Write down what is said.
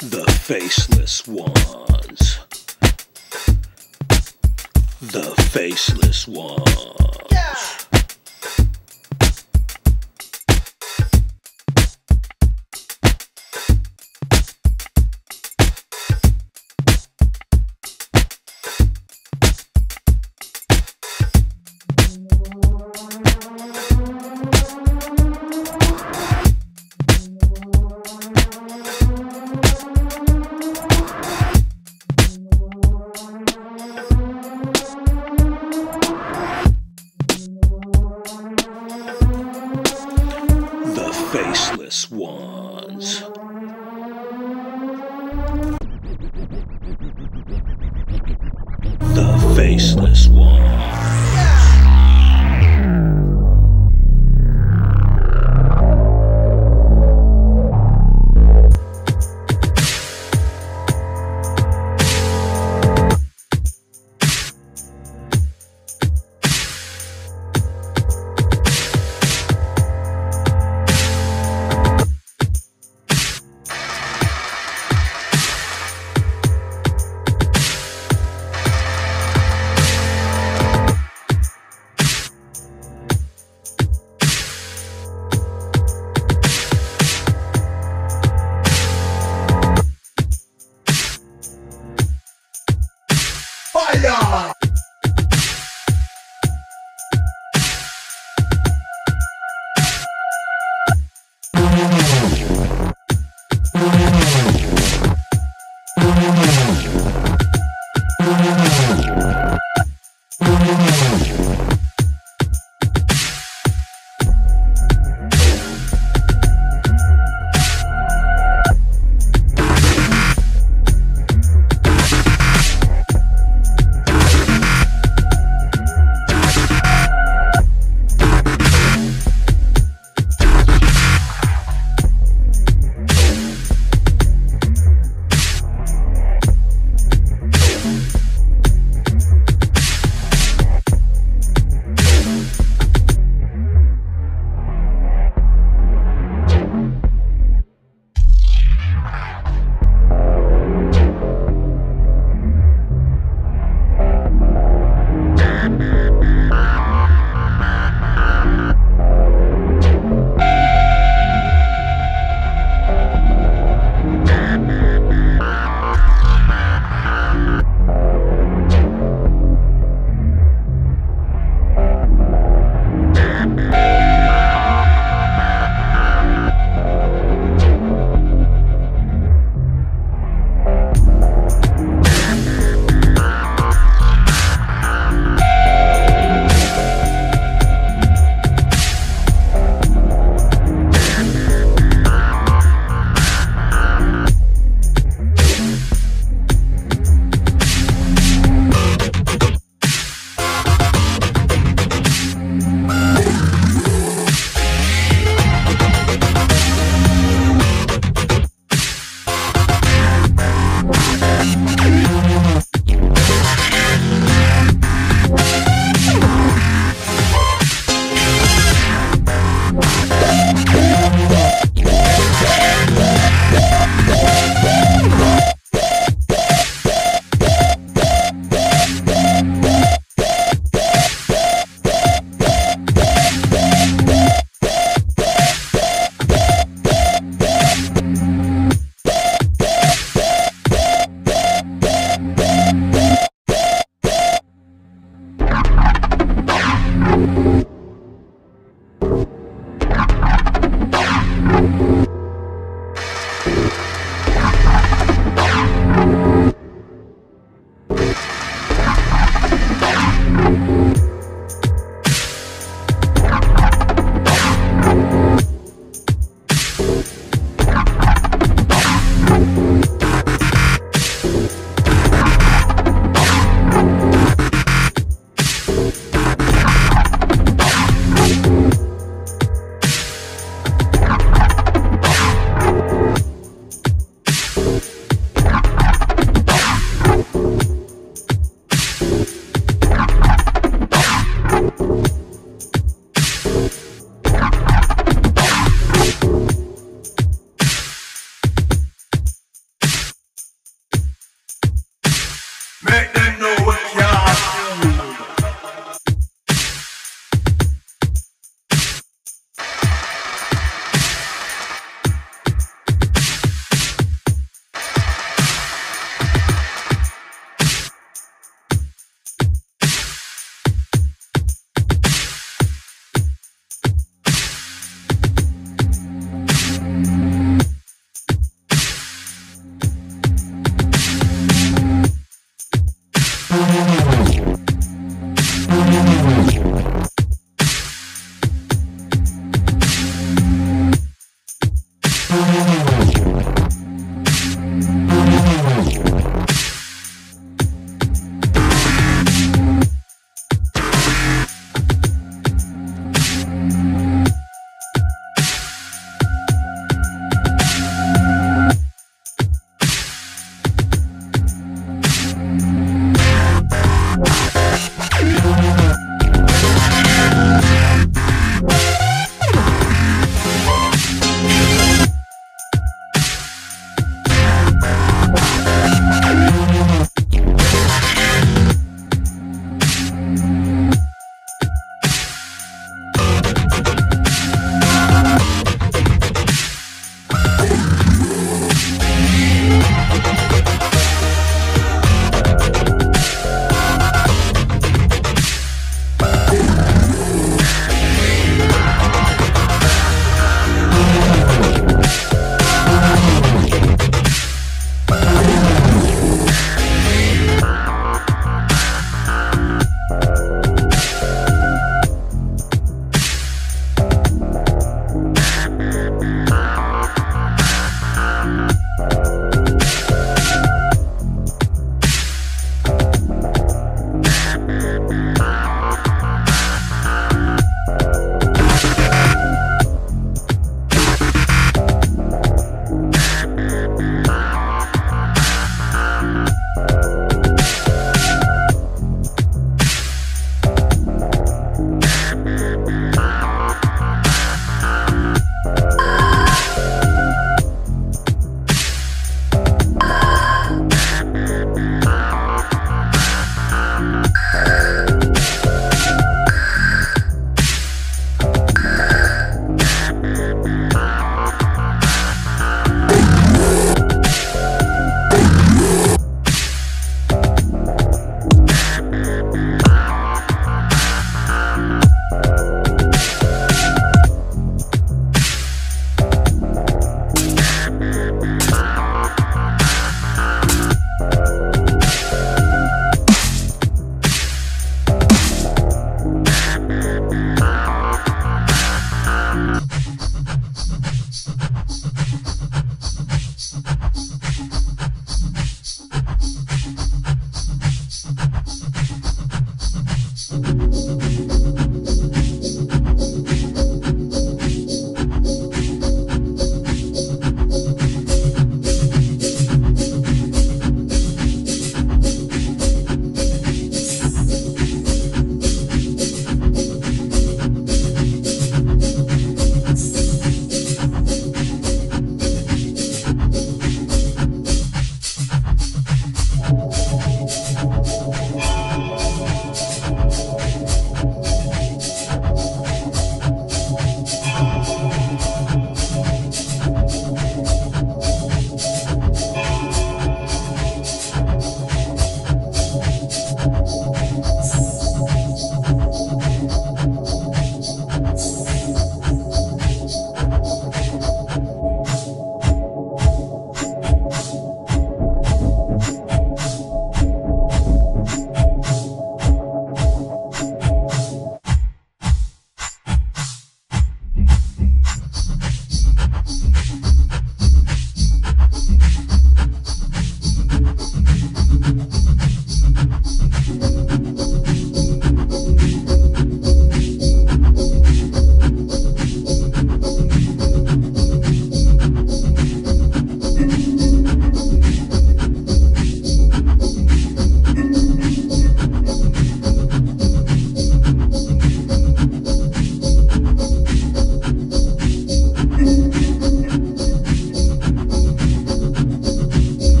The faceless ones. The faceless ones.